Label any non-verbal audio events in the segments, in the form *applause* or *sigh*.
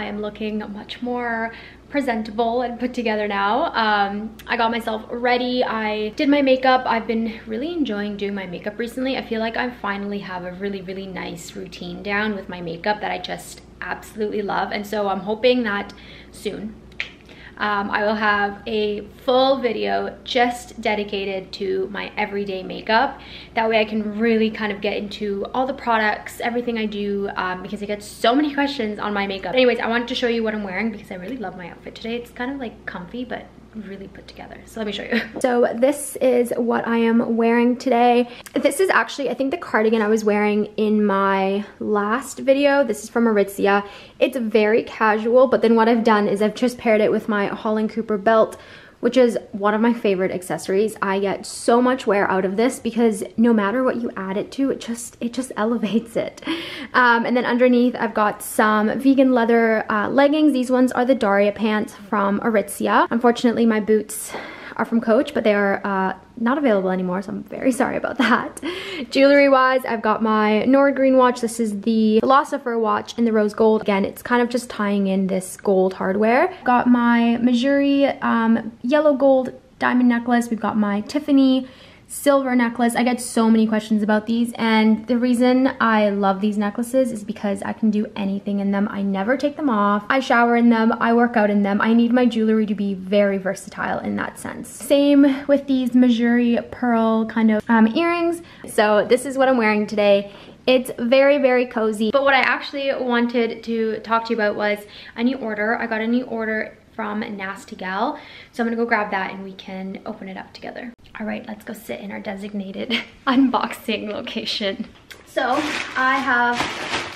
I am looking much more presentable and put together now. Um, I got myself ready, I did my makeup. I've been really enjoying doing my makeup recently. I feel like I finally have a really, really nice routine down with my makeup that I just absolutely love. And so I'm hoping that soon um, I will have a full video just dedicated to my everyday makeup. That way I can really kind of get into all the products, everything I do, um, because I get so many *laughs* questions on my makeup. Anyways, I wanted to show you what I'm wearing because I really love my outfit today. It's kind of like comfy, but really put together. So let me show you. *laughs* So this is what I am wearing today. This is actually, I think the cardigan I was wearing in my last video. This is from Aritzia. It's very casual, but then what I've done is I've just paired it with my Holland Cooper belt which is one of my favorite accessories. I get so much wear out of this because no matter what you add it to, it just it just *laughs* elevates it. Um, and then underneath, I've got some vegan leather uh, leggings. These ones are the Daria pants from Aritzia. Unfortunately, my boots are from Coach, but they are uh, not available anymore, so I'm very sorry about that. Jewelry-wise, I've got my Nordgreen watch. This is the Philosopher watch in the rose gold. Again, it's kind of just tying in this gold hardware. Got my Mejuri um, yellow gold diamond necklace. We've got my Tiffany silver necklace. I get so many questions about these and the reason I love these necklaces is because I can do anything in them. I never take them off. I shower in them. I work out in them. I need my jewelry to be very versatile in that sense. Same with these Mejuri pearl kind of um, earrings. So this is what I'm wearing today. It's very, very cozy. But what I actually wanted to talk to you about was a new order. I got a new order from Nasty Gal. So I'm gonna go grab that and we can open it up together. All right, let's go sit in our designated *laughs* unboxing location. So I have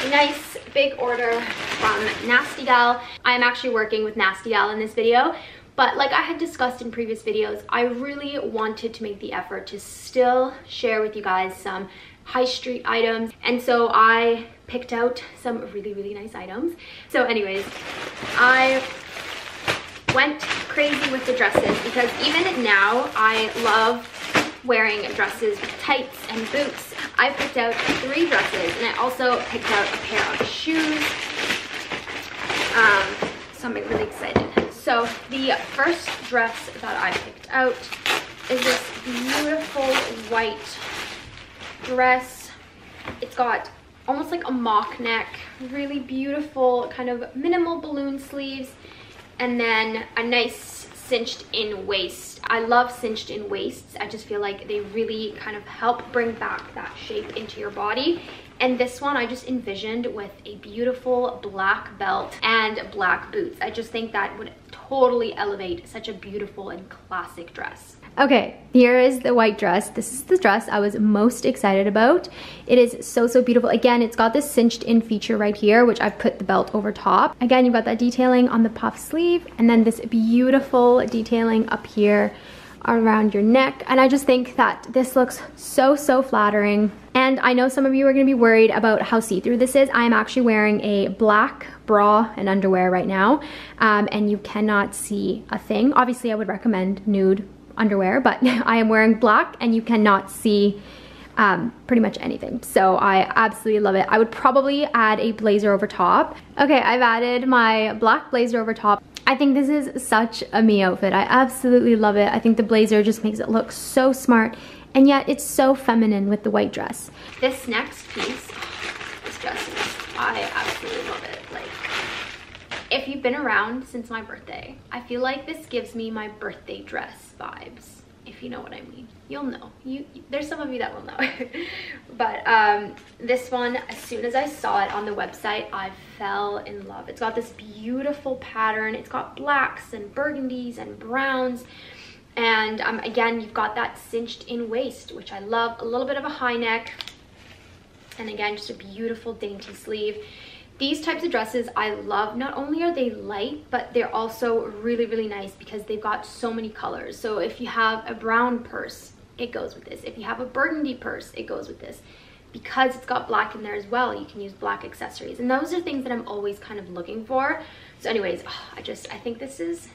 a nice big order from Nasty Gal. I'm actually working with Nasty Gal in this video, but like I had discussed in previous videos, I really wanted to make the effort to still share with you guys some high street items. And so I picked out some really, really nice items. So anyways, I went crazy with the dresses because even now I love wearing dresses with tights and boots. I picked out three dresses and I also picked out a pair of shoes. Um, so I'm really excited. So the first dress that I picked out is this beautiful white dress. It's got almost like a mock neck, really beautiful kind of minimal balloon sleeves and then a nice cinched in waist. I love cinched in waists. I just feel like they really kind of help bring back that shape into your body. And this one I just envisioned with a beautiful black belt and black boots. I just think that would totally elevate such a beautiful and classic dress. Okay, here is the white dress. This is the dress I was most excited about. It is so, so beautiful. Again, it's got this cinched in feature right here, which I've put the belt over top. Again, you've got that detailing on the puff sleeve and then this beautiful detailing up here around your neck. And I just think that this looks so, so flattering. And I know some of you are gonna be worried about how see-through this is. I am actually wearing a black bra and underwear right now, um, and you cannot see a thing. Obviously, I would recommend nude underwear, but *laughs* I am wearing black and you cannot see um, pretty much anything. So I absolutely love it. I would probably add a blazer over top. Okay, I've added my black blazer over top. I think this is such a me outfit. I absolutely love it. I think the blazer just makes it look so smart and yet it's so feminine with the white dress. This next piece, this dress, I absolutely love it. If you've been around since my birthday, I feel like this gives me my birthday dress vibes, if you know what I mean. You'll know. You, There's some of you that will know. *laughs* but um, this one, as soon as I saw it on the website, I fell in love. It's got this beautiful pattern. It's got blacks and burgundies and browns. And um, again, you've got that cinched in waist, which I love. A little bit of a high neck. And again, just a beautiful dainty sleeve. These types of dresses I love. Not only are they light, but they're also really, really nice because they've got so many colors. So if you have a brown purse, it goes with this. If you have a burgundy purse, it goes with this. Because it's got black in there as well, you can use black accessories. And those are things that I'm always kind of looking for. So anyways, oh, *sighs* I just, I think this is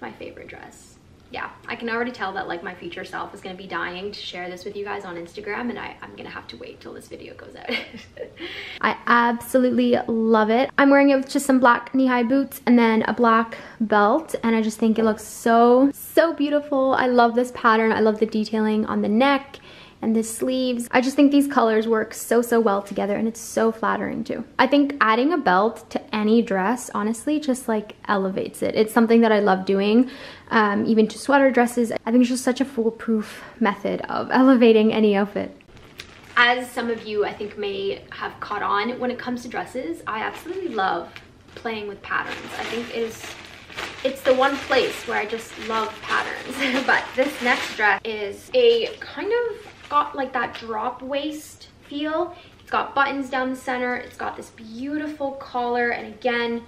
my favorite dress yeah, I can already tell that like my future self is gonna be dying to share this with you guys on Instagram and I, I'm gonna have to wait till this video goes out. *laughs* I absolutely love it. I'm wearing it with just some black knee-high boots and then a black belt and I just think it looks so, so beautiful. I love this pattern. I love the detailing on the neck and the sleeves. I just think these colors work so, so well together and it's so flattering too. I think adding a belt to any dress, honestly, just like elevates it. It's something that I love doing, um, even to sweater dresses. I think it's just such a foolproof method of *laughs* elevating any outfit. As some of you I think may have caught on, when it comes to dresses, I absolutely love playing with patterns. I think it is it's the one place where I just love patterns. *laughs* but this next dress is a kind of got like that drop waist feel. It's got buttons down the center. It's got this beautiful collar. And again,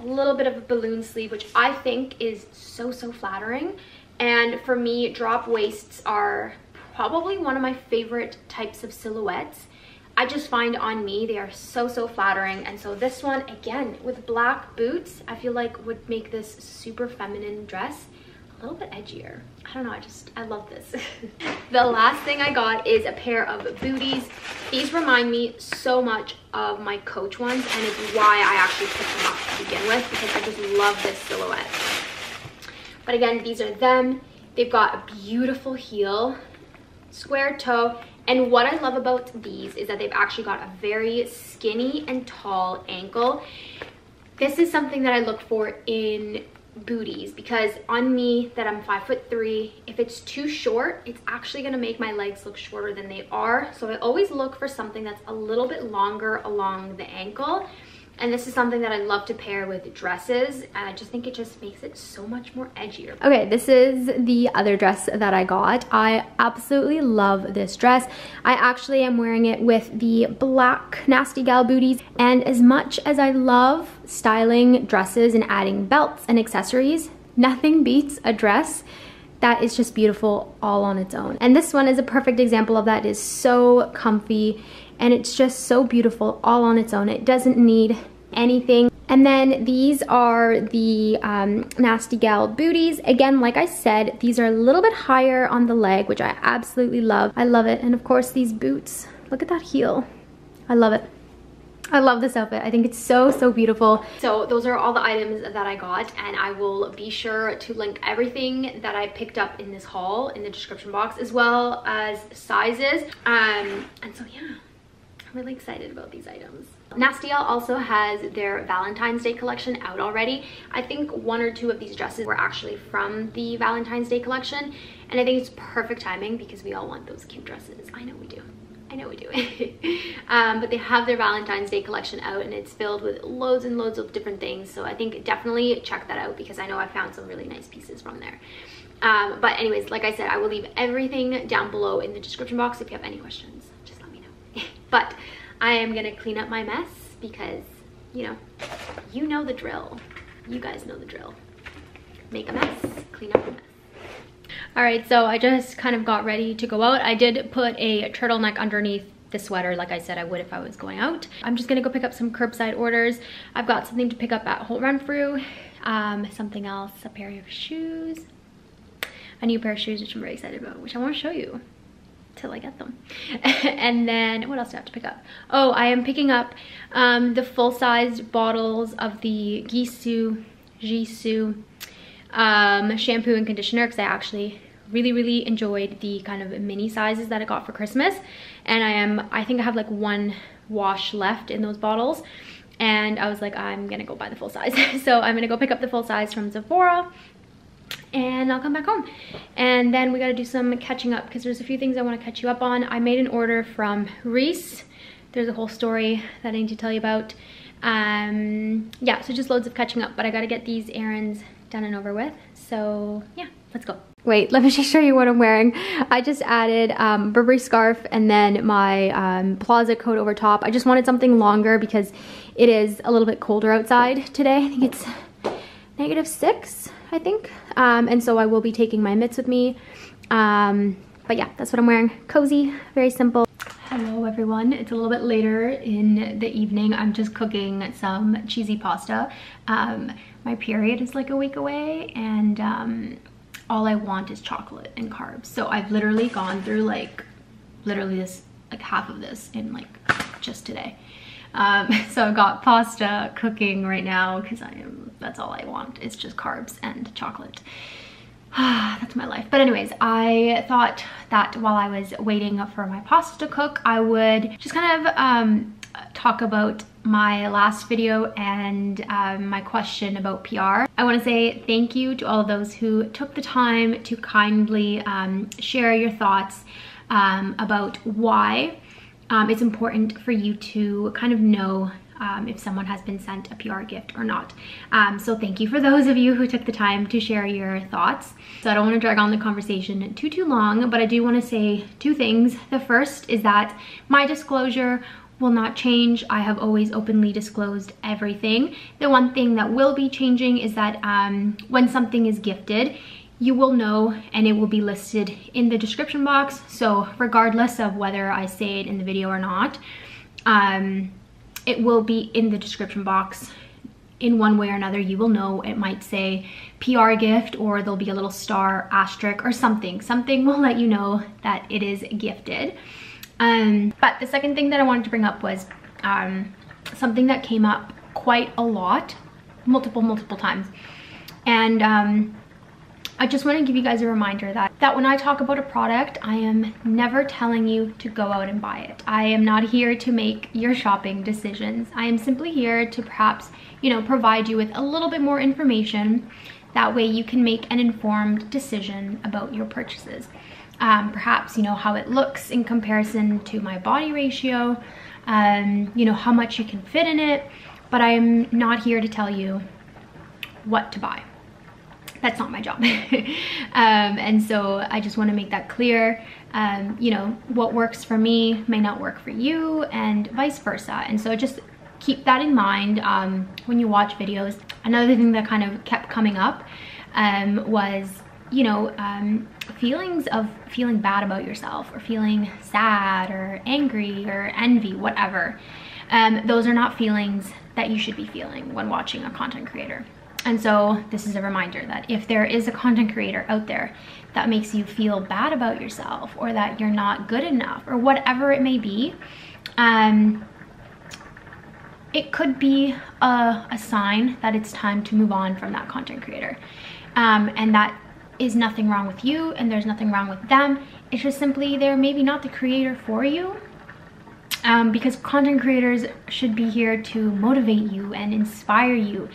a little bit of a balloon sleeve, which I think is so, so flattering. And for me, drop waists are probably one of my favorite types of silhouettes. I just find on me they are so so flattering and so this one again with black boots I feel like would make this super feminine dress a little bit edgier. I don't know, I just, I love this. *laughs* the last thing I got is a pair of booties. These remind me so much of my Coach ones and it's why I actually picked them up to begin with because I just love this silhouette. But again, these are them. They've got a beautiful heel, square toe, and what I love about these is that they've actually got a very skinny and tall ankle. This is something that I look for in booties because on me that I'm five foot three, if it's too short, it's actually gonna make my legs look shorter than they are. So I always look for something that's a little bit longer along the ankle and this is something that I love to pair with dresses. And I just think it just makes it so much more edgier. Okay, this is the other dress that I got. I absolutely love this dress. I actually am wearing it with the black Nasty Gal booties. And as much as I love styling dresses and adding belts and accessories, nothing beats a dress that is just beautiful all on its own. And this one is a perfect example of that. It is so comfy and it's just so beautiful all on its own. It doesn't need anything. And then these are the um, Nasty Gal booties. Again, like I said, these are a little bit higher on the leg, which I absolutely love. I love it. And of course, these boots. Look at that heel. I love it. I love this outfit. I think it's so, so beautiful. So those are all the items that I got and I will be sure to link everything that I picked up in this haul in the description box as well as sizes. Um, and so yeah, really excited about these items. Nasty Gal also has their Valentine's Day collection out already. I think one or two of these dresses were actually from the Valentine's Day collection. And I think it's perfect timing because we all want those cute dresses. I know we do. I know we do. *laughs* um, but they have their Valentine's Day collection out and it's filled with loads and loads of different things. So I think definitely check that out because I know I found some really nice pieces from there. Um, but anyways, like I said, I will leave everything down below in the description box if you have any questions. But I am gonna clean up my mess because, you know, you know the drill. You guys know the drill. Make a mess, clean up a mess. All right, so I just kind of got ready to go out. I did put a turtleneck underneath the sweater like I said I would if I was going out. I'm just gonna go pick up some curbside orders. I've got something to pick up at Holt Renfrew, um, something else, a pair of shoes, a new pair of shoes which I'm very excited about, which I wanna show you till I get them. *laughs* and then what else do I have to pick up? Oh, I am picking up um, the full-sized bottles of the Gisu, Gisou um, shampoo and conditioner because I actually really, really enjoyed the kind of mini sizes that I got for Christmas. And I am, I think I have like one wash left in those bottles. And I was like, I'm gonna go buy the full size. *laughs* so I'm gonna go pick up the full size from Sephora and I'll come back home. And then we gotta do some catching up because there's a few things I wanna catch you up on. I made an order from Reiss. There's a whole story that I need to tell you about. Um, yeah, so just loads of catching up, but I gotta get these errands done and over with. So yeah, let's go. Wait, let me just show you what I'm wearing. I just added um, Burberry scarf and then my um, Plaza coat over top. I just wanted something longer because it is a little bit colder outside today. I think it's negative six, I think. Um, and so I will be taking my mitts with me. Um, but yeah, that's what I'm wearing. Cozy, very simple. Hello everyone, it's a little bit later in the evening. I'm just cooking some cheesy pasta. Um, my period is like a week away and um, all I want is chocolate and carbs. So I've literally gone through like, literally this, like half of this in like just today. Um, *laughs* so I've got pasta cooking right now because I am, that's all I want. It's just carbs and chocolate. *sighs* that's my life. But anyways, I thought that while I was waiting for my pasta to cook, I would just kind of um, talk about my last video and um, my question about PR. I want to say thank you to all of those who took the time to kindly um, share your thoughts um, about why um, it's important for you to kind of know um, if someone has been sent a PR gift or not. Um, so thank you for those of you who took the time to share your thoughts. So I don't want to drag on the conversation too, too long, but I do want to say two things. The first is that my disclosure will not change. I have always openly disclosed everything. The one thing that will be changing is that um, when something is gifted, you will know and it will be listed in the description box. So regardless of whether I say it in the video or not, um, it will be in the description box. In one way or another you will know. It might say PR gift or there'll be a little star asterisk or something. Something will let you know that it is gifted. Um, but the second thing that I wanted to bring up was um, something that came up quite a lot multiple multiple times. And um, I just want to give you guys a reminder that, that when I talk about a product, I am never telling you to go out and buy it. I am not here to make your shopping decisions. I am simply here to perhaps, you know, provide you with a little bit more information. That way you can make an informed decision about your purchases. Um, perhaps, you know, how it looks in comparison to my body ratio, um, you know, how much you can fit in it, but I'm not here to tell you what to buy that's not my job. *laughs* um, and so I just want to make that clear. Um, you know, what works for me may not work for you and vice versa. And so just keep that in mind um, when you watch videos. Another thing that kind of kept coming up um, was, you know, um, feelings of feeling bad about yourself or feeling sad or angry or envy, whatever. Um, those are not feelings that you should be feeling when watching a content creator. And so this is a reminder that if there is a content creator out there that makes you feel bad about yourself or that you're not good enough or whatever it may be, um, it could be a, a, sign that it's time to move on from that content creator. Um, and that is nothing wrong with you and there's nothing wrong with them. It's just simply they're maybe not the creator for you um, because content creators should be here to motivate you and inspire you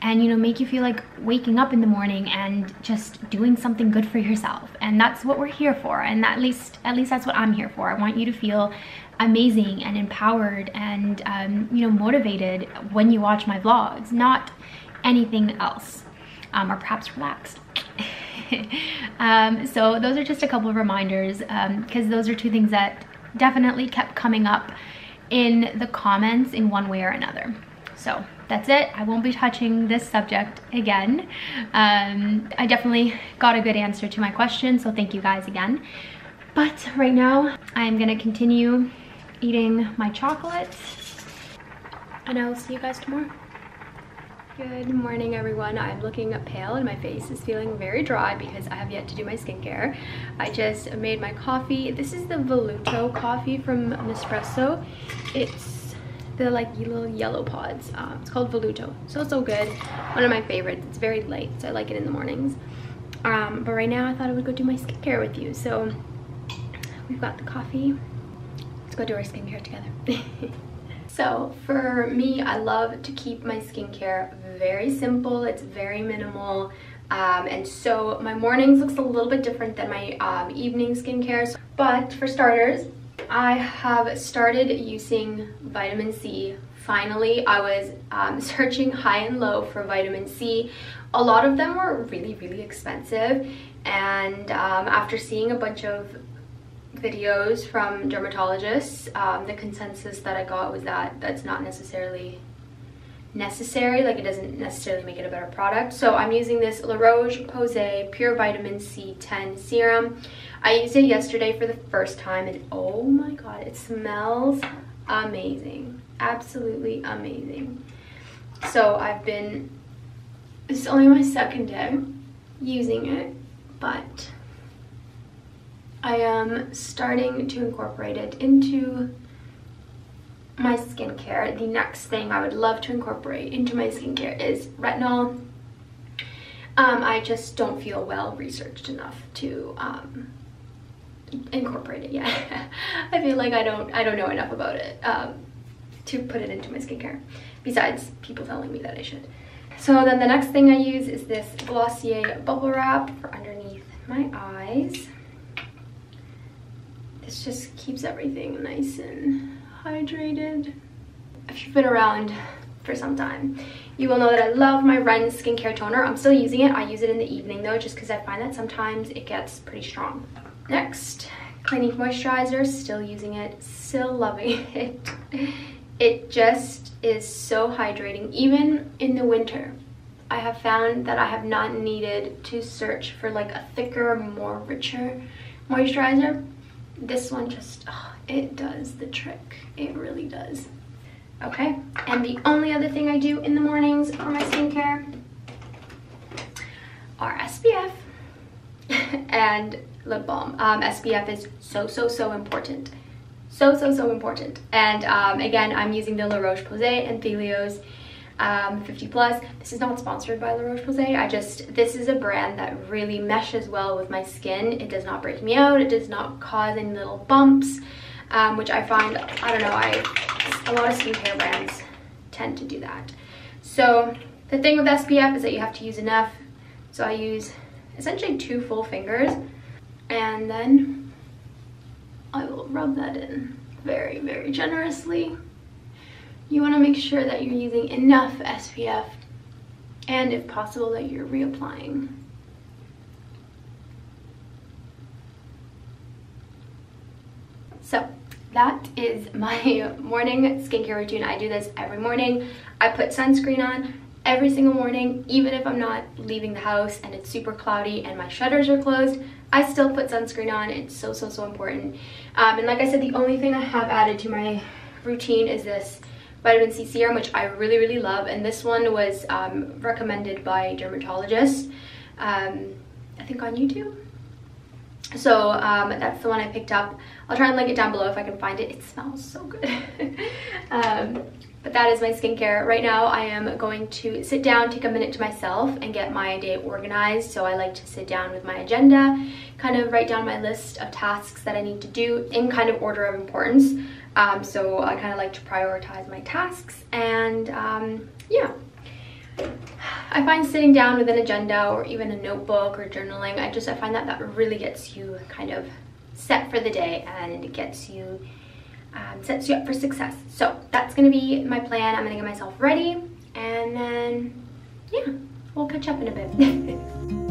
and you know make you feel like waking up in the morning and just doing something good for yourself. And that's what we're here for. And at least at least that's what i'm here for. I want you to feel amazing and empowered and um, you know motivated when you watch my vlogs not anything else. Um, or perhaps relaxed. *laughs* Um, so those are just a couple of reminders because um, those are two things that definitely kept coming up in the comments in one way or another. So that's it. I won't be touching this subject again. Um, I definitely got a good answer to my question, so thank you guys again. But right now, I'm gonna continue eating my chocolate, and I will see you guys tomorrow. Good morning everyone. I'm looking pale and my face is feeling very dry because I have yet to do my skincare. I just made my coffee. This is the Volluto coffee from Nespresso. It's the like little yellow pods. Um, it's called Volluto. So so good. One of my favorites. It's very light, so I like it in the mornings. Um, but right now I thought I would go do my skincare with you. So we've got the coffee. Let's go do our skincare together. *laughs* so for me, I love to keep my skincare very simple. It's very minimal. Um, and so my mornings looks a little bit different than my um, evening skincare. But for starters, I have started using vitamin C. Finally, I was um, *laughs* searching high and low for vitamin C. A lot of them were really, really expensive. And um, after seeing a bunch of videos from dermatologists, um, the consensus that I got was that that's not necessarily necessary like it doesn't necessarily make it a better product. So i'm using this la roche-posay pure vitamin c10 serum. I used it yesterday for the first time and oh my god it smells amazing. Absolutely amazing. So i've been is only my second day using it but I am starting to incorporate it into my skincare. The next thing I would love to incorporate into my skincare is retinol. Um, I just don't feel well researched enough to um, incorporate it yet. *laughs* I feel like I don't I don't know enough about it um, to put it into my skincare. Besides people telling me that I should. So then the next thing I use is this Glossier Bubble Wrap for underneath my eyes. This just keeps everything nice and hydrated. If you've been around for some time, you will know that I love my Ren skincare toner. I'm still using it. I use it in the evening though, just because I find that sometimes it gets pretty strong. Next, Clinique Moisturizer, still using it, still loving *laughs* it. It just is so hydrating, even in the winter. I have found that I have not needed to search for like a thicker, more richer moisturizer. This one just, oh, it does the trick. It really does. Okay, and the only other thing I do in the mornings for my skincare are SPF *laughs* and lip balm. Um, SPF is so, so, so important. So, so, so important. And um, again, I'm using the La Roche-Posay Anthelios um, 50 plus. This is not sponsored by La Roche-Posay. I just, this is a brand that really meshes well with my skin. It does not break me out. It does not cause any little bumps, um, which I find, I don't know, I, a lot of skincare brands tend to do that. So the thing with SPF is that you have to use enough. So I use essentially two full fingers and then I will rub that in very, very generously. You want to make sure that you're using enough SPF and if possible that you're reapplying. So that is my *laughs* morning skincare routine. I do this every morning. I put sunscreen on every single morning, even if I'm not leaving the house and it's super cloudy and my shutters are closed, I still put sunscreen on. It's so, so, so important. Um, and like I said, the only thing I have added to my routine is this vitamin C serum, which I really, really love. And this one was um, recommended by a dermatologist, um, I think on YouTube. So um, that's the one I picked up. I'll try and link it down below if I can find it. It smells so good. *laughs* um, but that is my skincare. Right now I am going to sit down, take a minute to myself and get my day organized. So I like to sit down with my agenda, kind of write down my list of tasks that I need to do in kind of order of importance. Um, so I kind of like to prioritize my tasks and um, yeah. I find sitting down with an agenda or even a notebook or journaling, I just I find that that really gets you kind of set for the day and it gets you um, sets you up for success. So that's gonna be my plan. I'm gonna get myself ready and then yeah, we'll catch up in a bit. *laughs*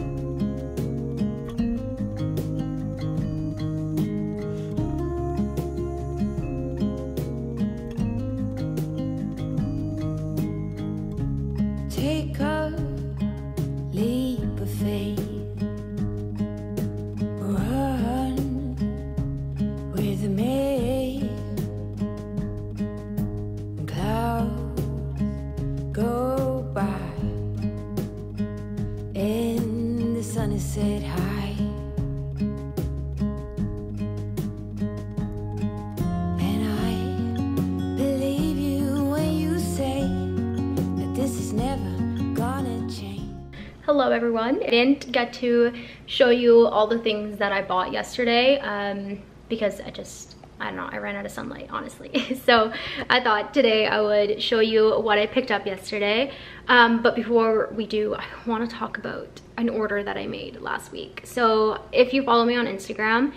didn't get to show you all the things that i bought yesterday um, because i just I don't know, I ran out of sunlight, honestly. *laughs* so I thought today I would show you what I picked up yesterday. Um, but before we do, I want to talk about an order that I made last week. So if you follow me on Instagram,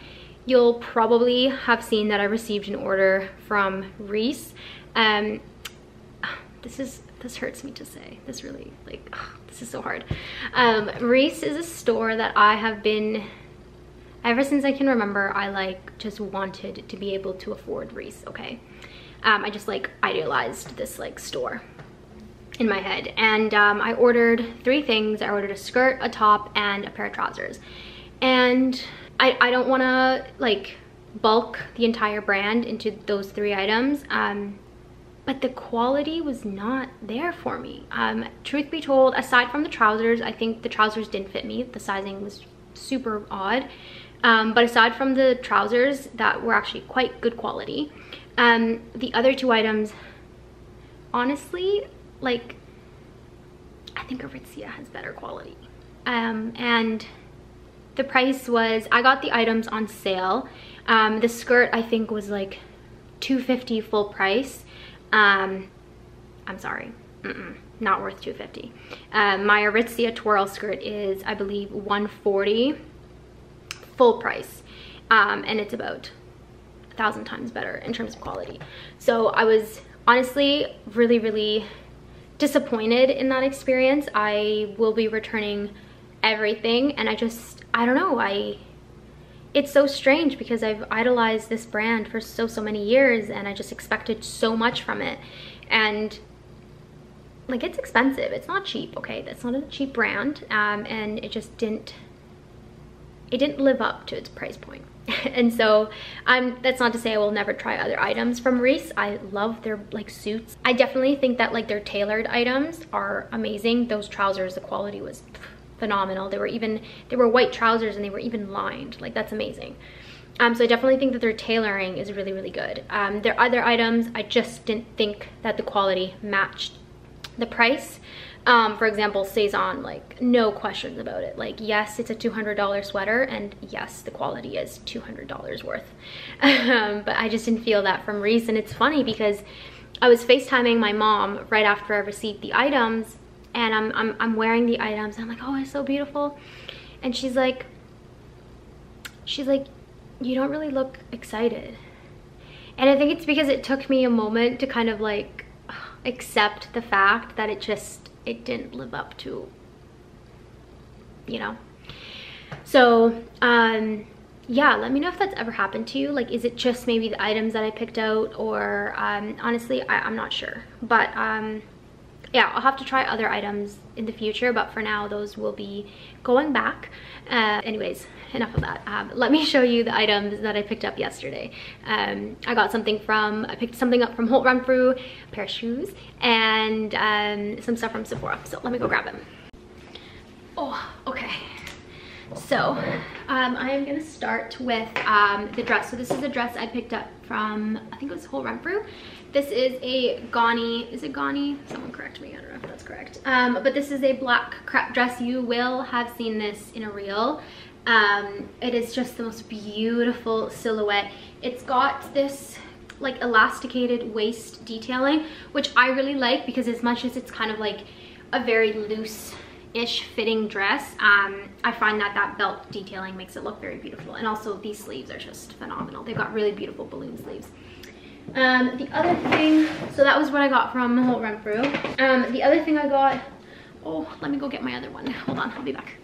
you'll probably have seen that I received an order from Reiss. Um, this is this hurts me to say. This really, like, this is so hard. Um, Reiss is a store that I have been, ever since I can remember, I like just wanted to be able to afford Reiss, okay? Um, I just like idealized this like store in my head. And um, I ordered three things. I ordered a skirt, a top, and a pair of trousers. And I, I don't wanna like bulk the entire brand into those three items. Um, but the quality was not there for me. Um, truth be told, aside from the trousers, I think the trousers didn't fit me. The sizing was super odd. Um, but aside from the trousers that were actually quite good quality, um, the other two items, honestly, like, I think Aritzia has better quality. Um, and the price was, I got the items on sale. Um, the skirt, I think, was like 250 full price. Um, I'm sorry, mm -mm, not worth 250. Um, my Aritzia twirl skirt is, I believe, 140 full price. Um, and it's about a thousand times better in terms of quality. So I was honestly really, really disappointed in that experience. I will be returning everything and I just, I don't know, I, it's so strange because I've idolized this brand for so, so many years and I just expected so much from it. And like it's expensive, it's not cheap, okay? That's not a cheap brand um, and it just didn't it didn't live up to its price point. *laughs* and so um, that's not to say I will never try other items from Reiss. I love their like suits. I definitely think that like their tailored items are amazing. Those trousers, the quality was phenomenal. They were even, they were white trousers and they were even lined. Like that's amazing. Um, so I definitely think that their tailoring is really, really good. Um, their other items, I just didn't think that the quality matched the price. Um, for example, Sézane, like no questions about it. Like yes, it's a $200 sweater and yes, the quality is $200 worth. *laughs* um, but I just didn't feel that from Reiss and it's funny because I was FaceTiming my mom right after I received the items and I'm, I'm, I'm wearing the items. I'm like, oh, it's so beautiful. And she's like, she's like, you don't really look excited. And I think it's because it took me a moment to kind of like accept the fact that it just it didn't live up to, you know. So, um, yeah, let me know if that's ever happened to you. Like, is it just maybe the items that I picked out or, um, honestly, I, am not sure. But, um, yeah, I'll have to try other items in the future, but for now, those will be going back. Uh, anyways, enough of that. Um, let me *laughs* show you the items that I picked up yesterday. Um, I got something from, I picked something up from Holt Renfrew, a pair of shoes, and um, some stuff from Sephora. So let me go grab them. Oh, okay. So um, I am gonna start with um, the dress. So this is a dress I picked up from, I think it was Holt Renfrew. This is a Ganni, is it Ganni? Someone correct me, I don't know if that's correct. Um, but this is a black crepe dress. You will have seen this in a reel. Um, it is just the most beautiful silhouette. It's got this like elasticated waist detailing, which I really like because as much as it's kind of like a very loose ish fitting dress um, i find that that belt detailing makes it look very beautiful and also these sleeves are just phenomenal they've got really beautiful balloon sleeves um, the other thing so that was what i got from Holt Renfrew um, the other thing i got oh let me go get my other one. Hold on i'll be back.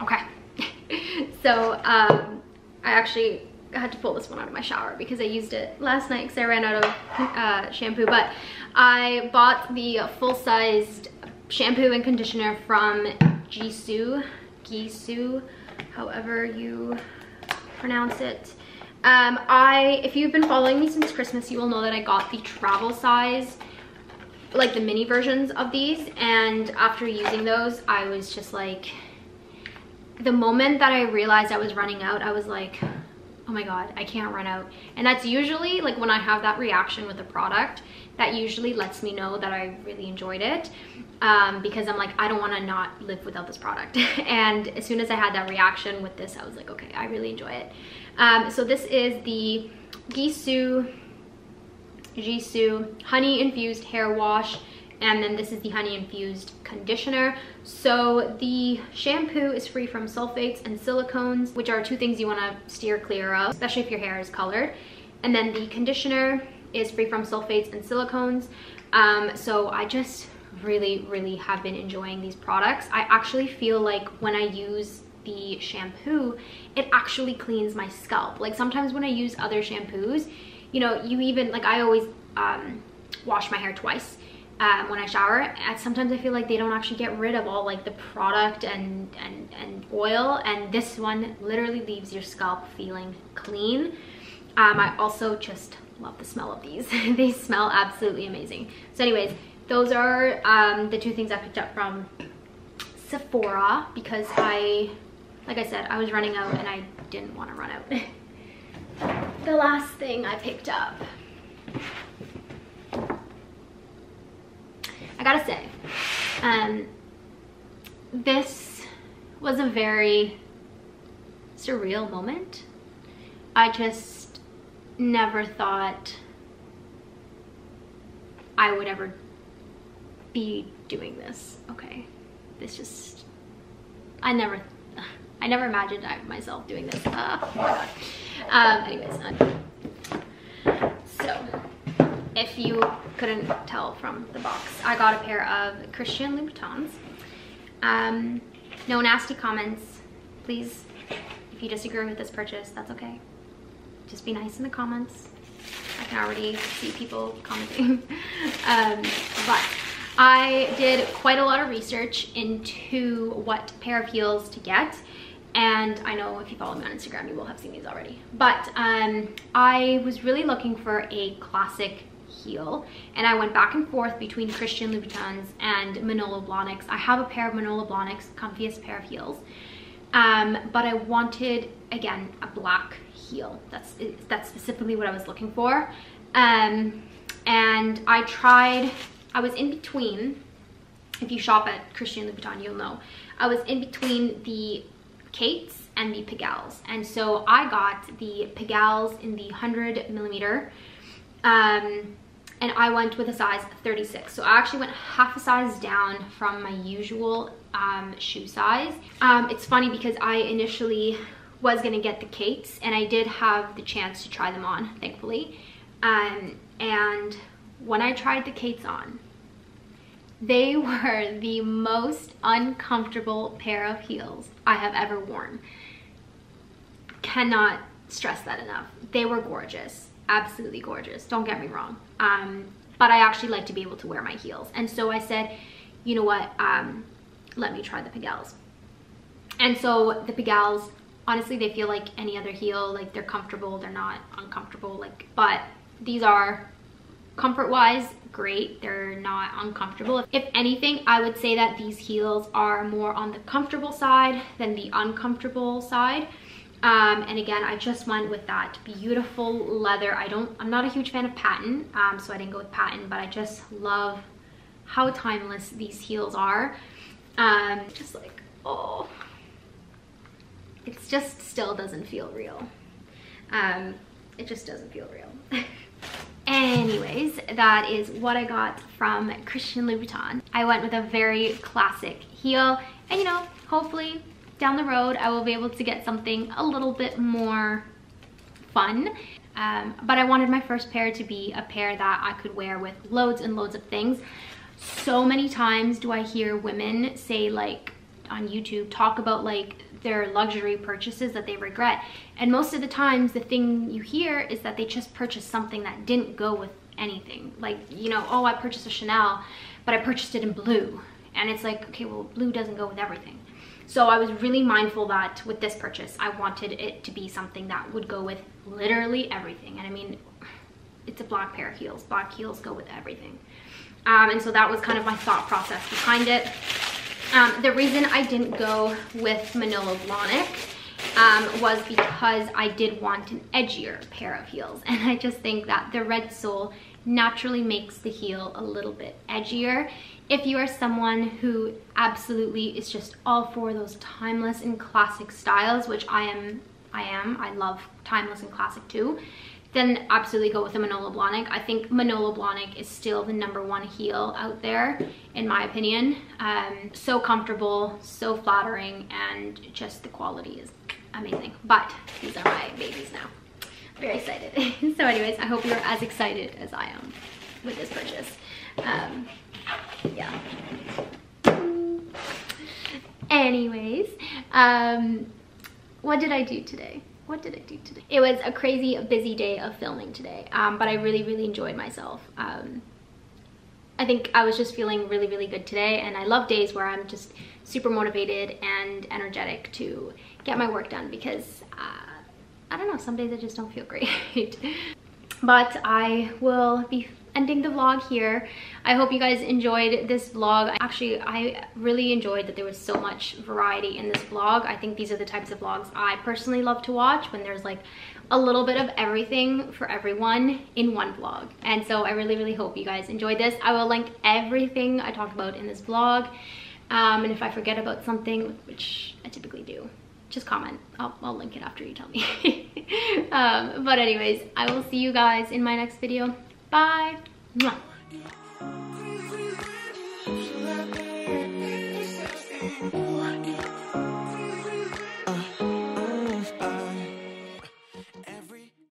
Okay. *laughs* So um, i actually had to pull this one out of my shower because I used it last night because I ran out of uh, shampoo. But I bought the full-sized shampoo and conditioner from Jisoo, Gisou, however you pronounce it. Um, I, if you've been following me since Christmas, you will know that I got the travel size, like the mini versions of these. And after using those, I was just like, the moment that I realized I was running out, I was like, oh my god i can't run out and that's usually like when i have that reaction with a product that usually lets me know that i really enjoyed it um, because i'm like i don't want to not live without this product. *laughs* And as soon as i had that reaction with this i was like okay i really enjoy it. Um, so this is the Gisou Jisoo honey infused hair wash. And then this is the honey infused conditioner. So the shampoo is free from sulfates and silicones which are two things you want to steer clear of especially if your hair is colored. And then the conditioner is free from sulfates and silicones. Um, so i just really really have been enjoying these products i actually feel like when i use the shampoo it actually cleans my scalp like sometimes when i use other shampoos you know you even like i always um, wash my hair twice um, when I shower. And sometimes I feel like they don't actually get rid of all like the product and, and, and oil. And this one literally leaves your scalp feeling clean. Um, I also just love the smell of these. *laughs* they smell absolutely amazing. So anyways, those are um, the two things I picked up from Sephora because I, like I said, I was running out and I didn't want to run out. *laughs* the last thing I picked up. I gotta say, um, this was a very surreal moment. I just never thought I would ever be doing this. Okay, this just, I never, *sighs* I never imagined I, myself doing this. Uh, oh my god. Um, anyways, uh, so if you couldn't tell from the box, I got a pair of Christian Louboutins. Um, no nasty comments, please. If you disagree with this purchase, that's okay. Just be nice in the comments. I can already see people commenting. *laughs* um, but I did quite a lot of research into what pair of heels to get. And I know if you follow me on Instagram, you will have seen these already. But um, I was really looking for a classic heel and I went back and forth between Christian Louboutins and Manolo Blahniks. I have a pair of Manolo Blahniks, comfiest pair of heels. Um, but I wanted, again, a black heel. That's, that's specifically what I was looking for. Um, and I tried, I was in between, if you shop at Christian Louboutin, you'll know. I was in between the Kates and the Pigalle. And so I got the Pigalle in the 100 millimeter. Um, and I went with a size 36. So I actually went half a size down from my usual um, shoe size. Um, it's funny because I initially was gonna get the Kates and I did have the chance to try them on, thankfully. Um, and when I tried the Kates on, they *laughs* were the most uncomfortable pair of heels I have ever worn. Cannot stress that enough. They were gorgeous. Absolutely gorgeous. Don't get me wrong. Um, but i actually like to be able to wear my heels. And so i said you know what? Um, let me try the Pigalles and so the Pigalles honestly they feel like any other heel. Like they're comfortable. They're not uncomfortable. Like but these are comfort wise great they're not uncomfortable if anything i would say that these heels are more on the comfortable side than the uncomfortable side um, and again, I just went with that beautiful leather. I don't, I'm not a huge fan of patent, um, so I didn't go with patent, but I just love how timeless these heels are. Um, just like, oh, it just still doesn't feel real. Um, it just doesn't feel real. *laughs* Anyways, that is what I got from Christian Louboutin. I went with a very classic heel, and you know, hopefully down the road I will be able to get something a little bit more fun. Um, but I wanted my first pair to be a pair that I could wear with loads and loads of things. So many times do I hear women say like on YouTube talk about like their luxury purchases that they regret. And most of the times the thing you hear is that they just purchased something that didn't go with anything. Like, you know, oh, I purchased a Chanel, but I purchased it in blue. And it's like, okay, well, blue doesn't go with everything. So I was really mindful that with this purchase, I wanted it to be something that would go with literally everything. And I mean, it's a black pair of heels. Black heels go with everything. Um, and so that was kind of my thought process behind it. Um, the reason I didn't go with Manolo Blahnik um, was because I did want an edgier pair of heels. And I just think that the red sole naturally makes the heel a little bit edgier if you are someone who absolutely is just all for those timeless and classic styles, which I am, I am, I love timeless and classic too, then absolutely go with a Manolo Blahnik. I think Manolo Blahnik is still the number one heel out there, in my opinion. Um, so comfortable, so flattering, and just the quality is amazing. But these are my babies now. Very excited. *laughs* so anyways, I hope you're as excited as I am with this purchase. Um, yeah. Anyways, um, what did I do today? What did I do today? It was a crazy busy day of filming today, um, but I really, really enjoyed myself. Um, I think I was just feeling really, really good today, and I love days where I'm just super motivated and energetic to get my work done because, uh, I don't know, some days I just don't feel *laughs* great. but I will be ending the vlog here. I hope you guys enjoyed this vlog. Actually, I really enjoyed that there was so much variety in this vlog. I think these are the types of vlogs I personally love to watch when there's like a little bit of everything for everyone in one vlog. And so I really, really hope you guys enjoyed this. I will link everything I talked about in this vlog. Um, and if I forget about something, which I typically do, just comment. I'll, I'll link it after you tell me. *laughs* um, but anyways, I will see you guys in my next video. Bye.